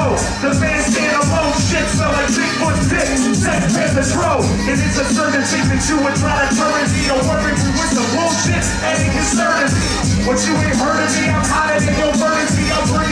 roll. The stand alone shit smell like Bigfoot's dick. Sex Panthers roll. And it's a certain thing that you would try to turn and be. Don't worry, we with the bullshit and inconcertancy. What you ain't heard of me, I'm hotter than your burning. I'm bringing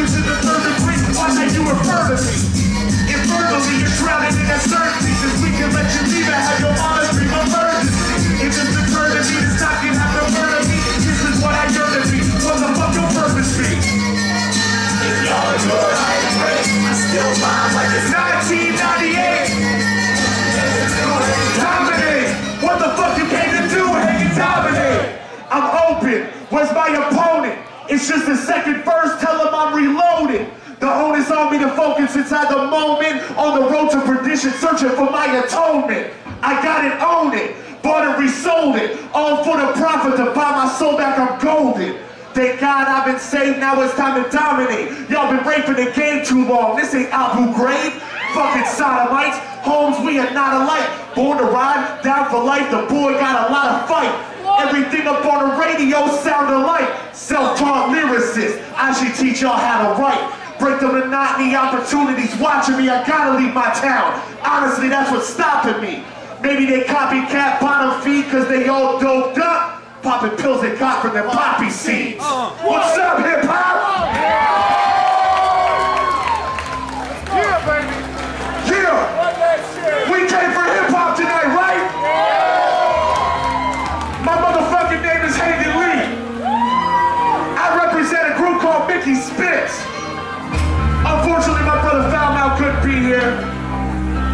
open. Where's my opponent? It's just the second verse. Tell him I'm reloaded. The onus on me to focus inside the moment on the road to perdition, searching for my atonement. I got it, own it, bought it, resold it, all for the profit to buy my soul back. I'm golden. Thank God I've been saved, now it's time to dominate. Y'all been raping the game too long. This ain't Abu Ghraib, fucking sodomites. Holmes, we are not alike. Born to ride, down for life, the boy got a lot of fight. Everything up on the radio sound alike. Self-taught lyricist, I should teach y'all how to write. Break the monotony, opportunities watching me, I gotta leave my town. Honestly, that's what's stopping me. Maybe they copycat bottom feed cause they all doped up. Popping pills they got from their poppy seeds. Uh, what's up, hip hop?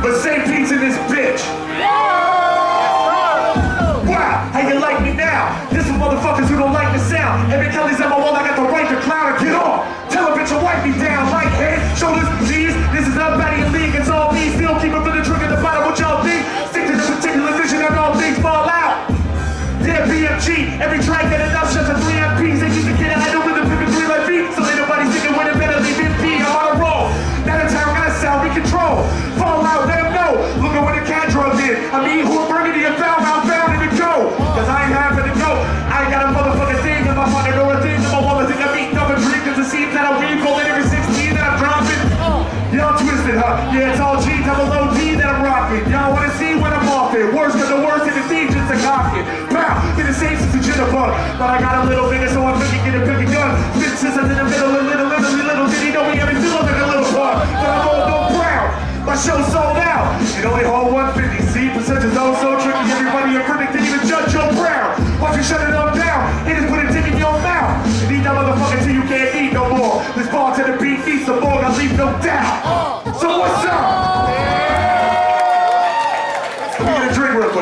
But St. Pete's in this bitch. Wow, how you like me now? This is motherfuckers who don't like the sound. Every Kelly's on my wall, I got the right to clown and get off. Tell a bitch to wipe me down like head, shoulders, Yeah, it's all G's, I'm a low D that I'm rocking. Y'all wanna see when I'm off it. Worse than the worst in the D just a cock it. Pow, been the same since the jitterbug. But I got a little bigger, so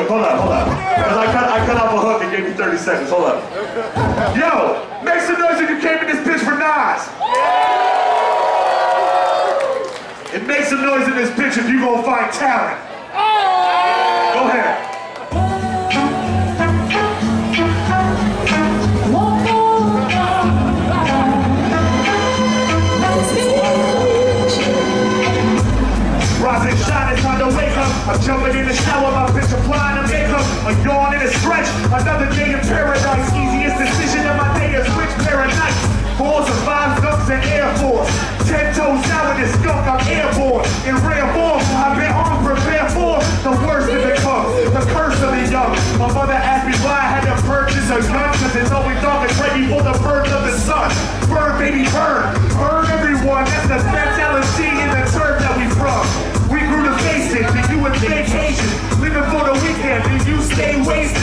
quick. Hold up, hold up. Cause I cut, I cut off a hook and gave you 30 seconds. Hold up. Yo, make some noise if you came in this bitch for Nas. And make some noise in this bitch if you gonna find talent. Go ahead. I'm jumping in the shower, my before the birth of the sun. Burn, baby, burn. Burn everyone. That's the best mentality in the turf that we from. We grew to face it, then you in vacation. Living for the weekend, then you stay wasted.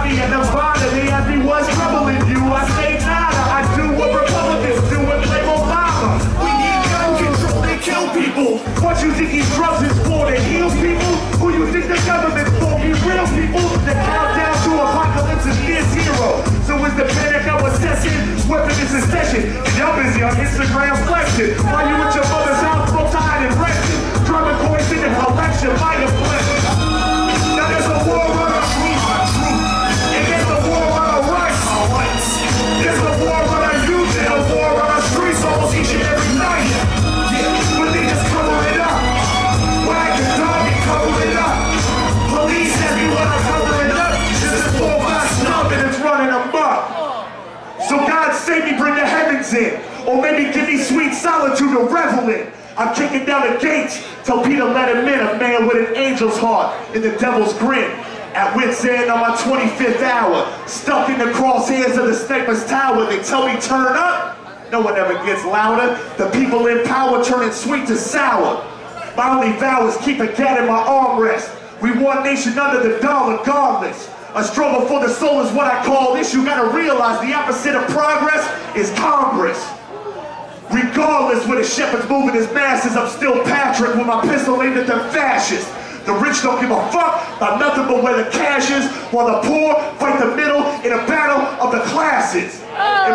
Having the. I'm kicking down the gates. Tell Peter let him in, a man with an angel's heart in the devil's grin. At wit's end on my 25th hour, stuck in the crosshairs of the sniper's tower. They tell me turn up. No one ever gets louder. The people in power turning sweet to sour. My only vow is keep a gat in my armrest. We one nation under the dollar, regardless. A struggle for the soul is what I call this. You gotta realize the opposite of progress is Congress. Where the shepherd's moving his masses, I'm still Patrick with my pistol aimed at them fascists. The rich don't give a fuck about nothing but where the cash is, while the poor fight the middle in a battle of the classes. Oh. And